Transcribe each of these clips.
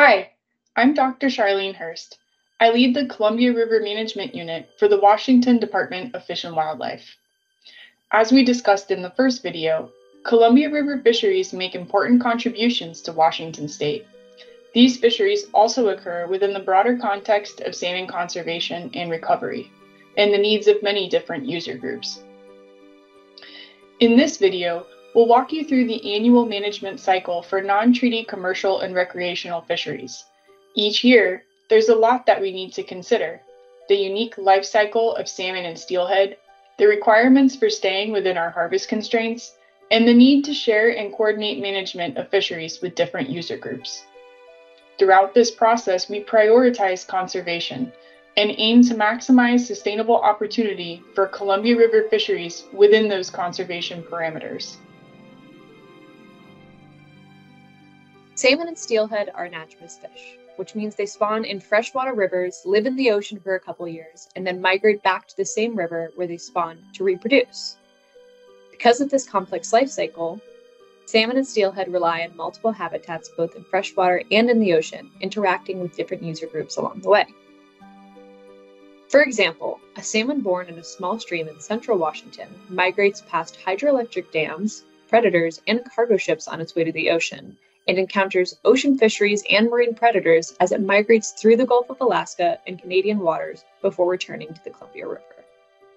Hi, I'm Dr. Charlene Hurst. I lead the Columbia River Management Unit for the Washington Department of Fish and Wildlife. As we discussed in the first video, Columbia River fisheries make important contributions to Washington state. These fisheries also occur within the broader context of salmon conservation and recovery, and the needs of many different user groups. In this video, we'll walk you through the annual management cycle for non-treaty commercial and recreational fisheries. Each year, there's a lot that we need to consider. The unique life cycle of salmon and steelhead, the requirements for staying within our harvest constraints, and the need to share and coordinate management of fisheries with different user groups. Throughout this process, we prioritize conservation and aim to maximize sustainable opportunity for Columbia River fisheries within those conservation parameters. Salmon and steelhead are anadromous fish, which means they spawn in freshwater rivers, live in the ocean for a couple years, and then migrate back to the same river where they spawn to reproduce. Because of this complex life cycle, salmon and steelhead rely on multiple habitats both in freshwater and in the ocean, interacting with different user groups along the way. For example, a salmon born in a small stream in central Washington migrates past hydroelectric dams, predators, and cargo ships on its way to the ocean, and encounters ocean fisheries and marine predators as it migrates through the Gulf of Alaska and Canadian waters before returning to the Columbia River.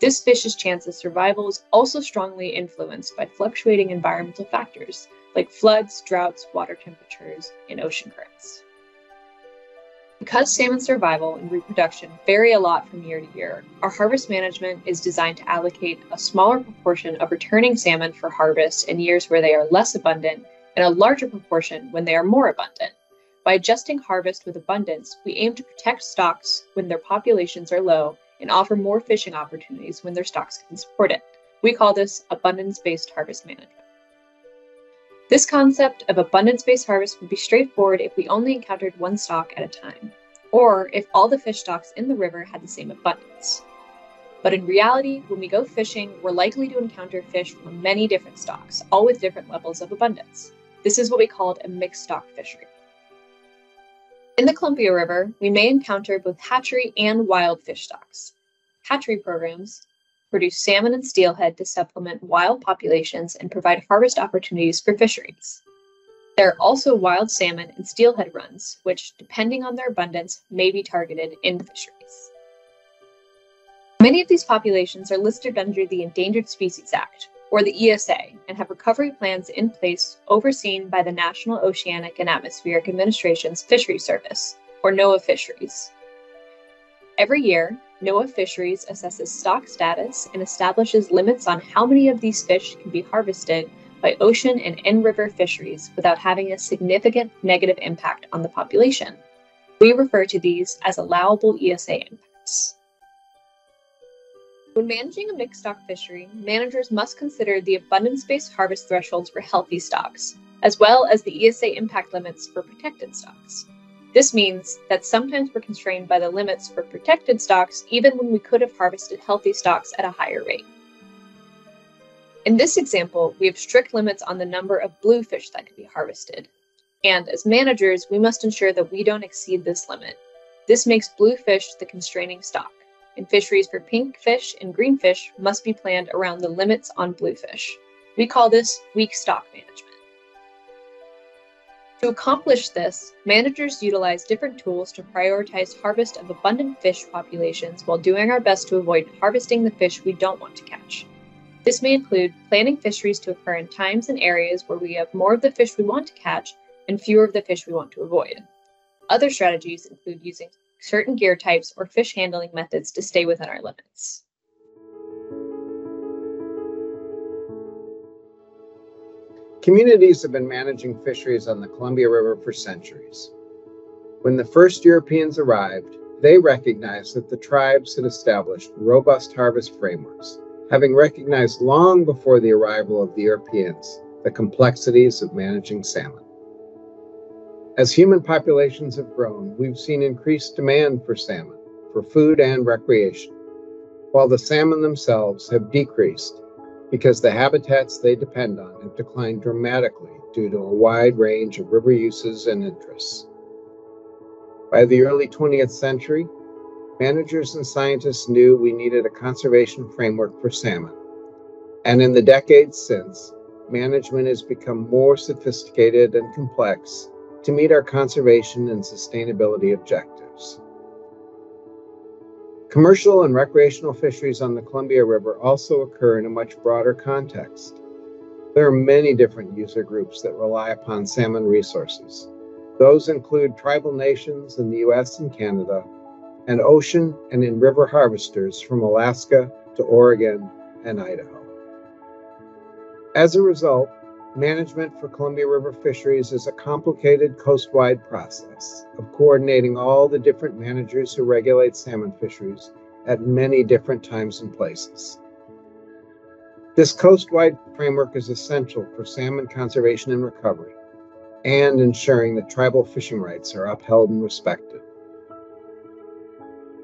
This fish's chance of survival is also strongly influenced by fluctuating environmental factors like floods, droughts, water temperatures, and ocean currents. Because salmon survival and reproduction vary a lot from year to year, our harvest management is designed to allocate a smaller proportion of returning salmon for harvest in years where they are less abundant and a larger proportion when they are more abundant. By adjusting harvest with abundance, we aim to protect stocks when their populations are low and offer more fishing opportunities when their stocks can support it. We call this abundance based harvest management. This concept of abundance based harvest would be straightforward if we only encountered one stock at a time, or if all the fish stocks in the river had the same abundance. But in reality, when we go fishing, we're likely to encounter fish from many different stocks, all with different levels of abundance. This is what we call a mixed stock fishery. In the Columbia River, we may encounter both hatchery and wild fish stocks. Hatchery programs produce salmon and steelhead to supplement wild populations and provide harvest opportunities for fisheries. There are also wild salmon and steelhead runs, which, depending on their abundance, may be targeted in fisheries. Many of these populations are listed under the Endangered Species Act, or the ESA, and have recovery plans in place overseen by the National Oceanic and Atmospheric Administration's Fisheries Service, or NOAA Fisheries. Every year, NOAA Fisheries assesses stock status and establishes limits on how many of these fish can be harvested by ocean and in river fisheries without having a significant negative impact on the population. We refer to these as allowable ESA impacts. When managing a mixed stock fishery, managers must consider the abundance based harvest thresholds for healthy stocks, as well as the ESA impact limits for protected stocks. This means that sometimes we're constrained by the limits for protected stocks, even when we could have harvested healthy stocks at a higher rate. In this example, we have strict limits on the number of bluefish that can be harvested. And as managers, we must ensure that we don't exceed this limit. This makes bluefish the constraining stock and fisheries for pink fish and green fish must be planned around the limits on bluefish. We call this weak stock management. To accomplish this, managers utilize different tools to prioritize harvest of abundant fish populations while doing our best to avoid harvesting the fish we don't want to catch. This may include planning fisheries to occur in times and areas where we have more of the fish we want to catch and fewer of the fish we want to avoid. Other strategies include using certain gear types or fish handling methods to stay within our limits. Communities have been managing fisheries on the Columbia River for centuries. When the first Europeans arrived, they recognized that the tribes had established robust harvest frameworks, having recognized long before the arrival of the Europeans the complexities of managing salmon. As human populations have grown, we've seen increased demand for salmon, for food and recreation, while the salmon themselves have decreased because the habitats they depend on have declined dramatically due to a wide range of river uses and interests. By the early 20th century, managers and scientists knew we needed a conservation framework for salmon. And in the decades since, management has become more sophisticated and complex to meet our conservation and sustainability objectives. Commercial and recreational fisheries on the Columbia River also occur in a much broader context. There are many different user groups that rely upon salmon resources. Those include tribal nations in the US and Canada, and ocean and in river harvesters from Alaska to Oregon and Idaho. As a result, management for Columbia River fisheries is a complicated coastwide process of coordinating all the different managers who regulate salmon fisheries at many different times and places. This coastwide framework is essential for salmon conservation and recovery and ensuring that tribal fishing rights are upheld and respected.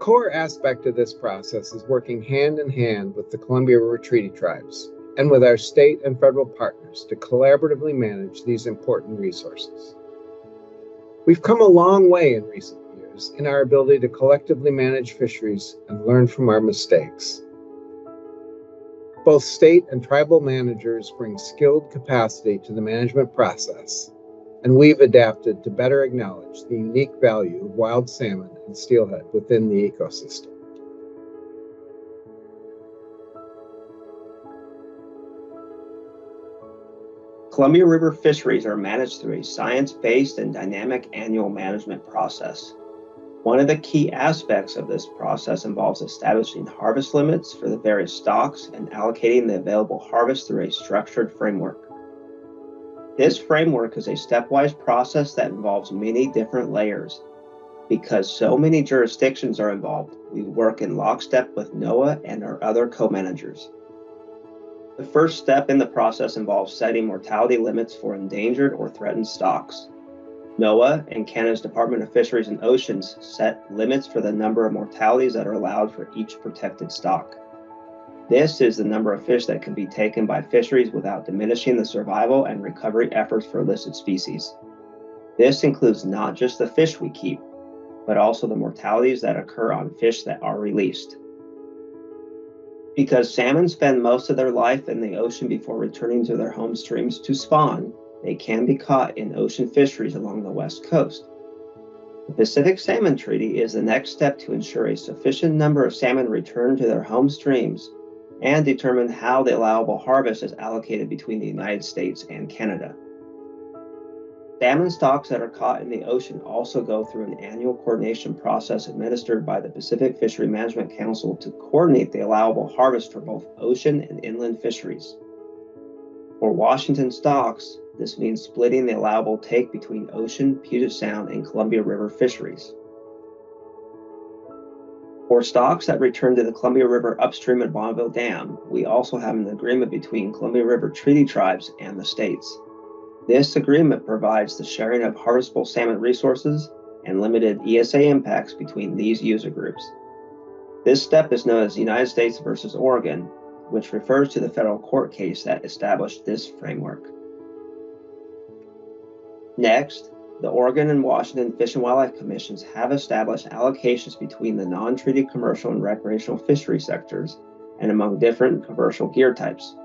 Core aspect of this process is working hand in hand with the Columbia River Treaty Tribes and with our state and federal partners to collaboratively manage these important resources. We've come a long way in recent years in our ability to collectively manage fisheries and learn from our mistakes. Both state and tribal managers bring skilled capacity to the management process, and we've adapted to better acknowledge the unique value of wild salmon and steelhead within the ecosystem. Columbia River fisheries are managed through a science based and dynamic annual management process. One of the key aspects of this process involves establishing harvest limits for the various stocks and allocating the available harvest through a structured framework. This framework is a stepwise process that involves many different layers. Because so many jurisdictions are involved, we work in lockstep with NOAA and our other co managers. The first step in the process involves setting mortality limits for endangered or threatened stocks. NOAA and Canada's Department of Fisheries and Oceans set limits for the number of mortalities that are allowed for each protected stock. This is the number of fish that can be taken by fisheries without diminishing the survival and recovery efforts for listed species. This includes not just the fish we keep, but also the mortalities that occur on fish that are released. Because salmon spend most of their life in the ocean before returning to their home streams to spawn, they can be caught in ocean fisheries along the west coast. The Pacific Salmon Treaty is the next step to ensure a sufficient number of salmon return to their home streams and determine how the allowable harvest is allocated between the United States and Canada. Salmon stocks that are caught in the ocean also go through an annual coordination process administered by the Pacific Fishery Management Council to coordinate the allowable harvest for both ocean and inland fisheries. For Washington stocks, this means splitting the allowable take between ocean, Puget Sound, and Columbia River fisheries. For stocks that return to the Columbia River upstream at Bonneville Dam, we also have an agreement between Columbia River Treaty Tribes and the states. This agreement provides the sharing of harvestable salmon resources and limited ESA impacts between these user groups. This step is known as United States versus Oregon, which refers to the federal court case that established this framework. Next, the Oregon and Washington Fish and Wildlife Commissions have established allocations between the non treaty commercial and recreational fishery sectors and among different commercial gear types.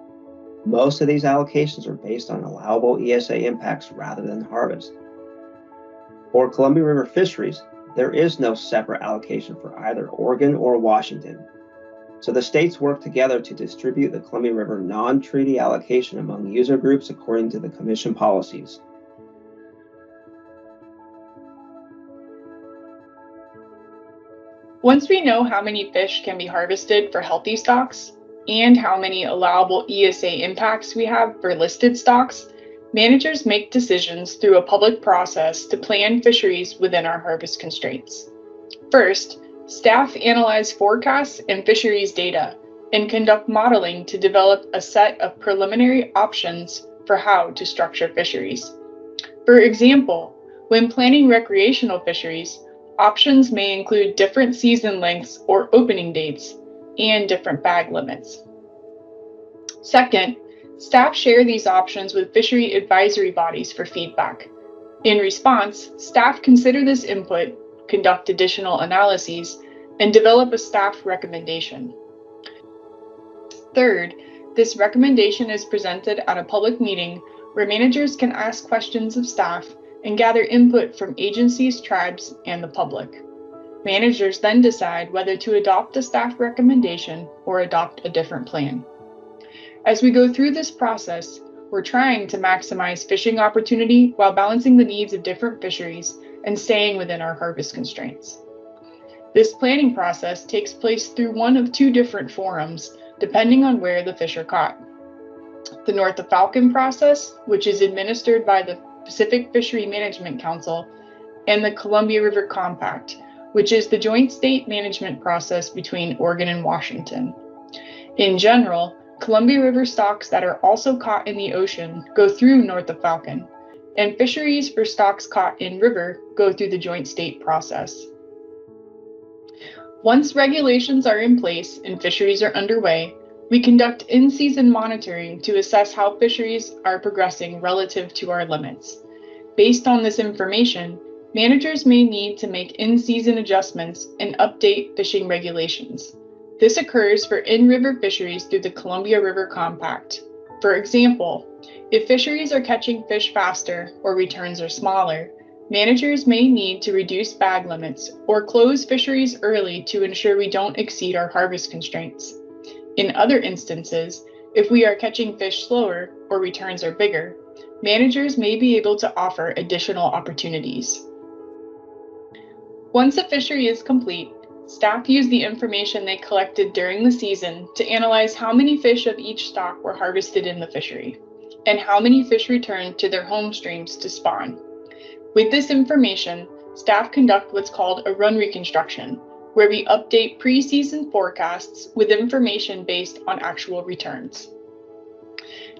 Most of these allocations are based on allowable ESA impacts rather than harvest. For Columbia River fisheries, there is no separate allocation for either Oregon or Washington. So the states work together to distribute the Columbia River non treaty allocation among user groups according to the Commission policies. Once we know how many fish can be harvested for healthy stocks, and how many allowable ESA impacts we have for listed stocks, managers make decisions through a public process to plan fisheries within our harvest constraints. First, staff analyze forecasts and fisheries data and conduct modeling to develop a set of preliminary options for how to structure fisheries. For example, when planning recreational fisheries, options may include different season lengths or opening dates and different bag limits. Second, staff share these options with fishery advisory bodies for feedback. In response, staff consider this input, conduct additional analyses, and develop a staff recommendation. Third, this recommendation is presented at a public meeting where managers can ask questions of staff and gather input from agencies, tribes, and the public. Managers then decide whether to adopt the staff recommendation or adopt a different plan. As we go through this process, we're trying to maximize fishing opportunity while balancing the needs of different fisheries and staying within our harvest constraints. This planning process takes place through one of two different forums, depending on where the fish are caught. The North of Falcon process, which is administered by the Pacific Fishery Management Council, and the Columbia River Compact, which is the joint state management process between Oregon and Washington. In general, Columbia River stocks that are also caught in the ocean go through north of Falcon, and fisheries for stocks caught in river go through the joint state process. Once regulations are in place and fisheries are underway, we conduct in season monitoring to assess how fisheries are progressing relative to our limits. Based on this information, managers may need to make in season adjustments and update fishing regulations. This occurs for in river fisheries through the Columbia River Compact. For example, if fisheries are catching fish faster or returns are smaller, managers may need to reduce bag limits or close fisheries early to ensure we don't exceed our harvest constraints. In other instances, if we are catching fish slower or returns are bigger, managers may be able to offer additional opportunities. Once a fishery is complete, staff use the information they collected during the season to analyze how many fish of each stock were harvested in the fishery and how many fish returned to their home streams to spawn. With this information, staff conduct what's called a run reconstruction, where we update pre-season forecasts with information based on actual returns.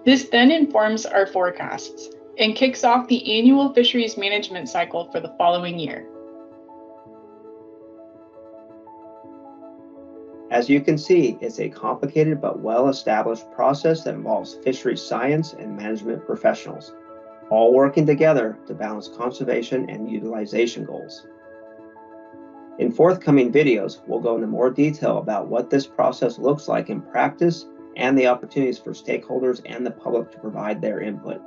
This then informs our forecasts and kicks off the annual fisheries management cycle for the following year. As you can see, it's a complicated but well-established process that involves fisheries science and management professionals, all working together to balance conservation and utilization goals. In forthcoming videos, we'll go into more detail about what this process looks like in practice and the opportunities for stakeholders and the public to provide their input.